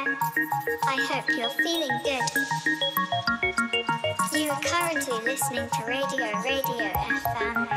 I hope you're feeling good. You are currently listening to Radio Radio FM.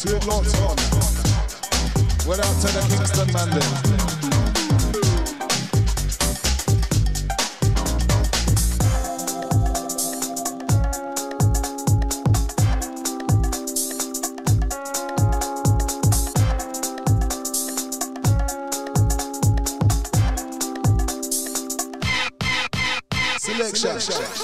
to it, locked on. We're out to the Kingston man Selection. Selection.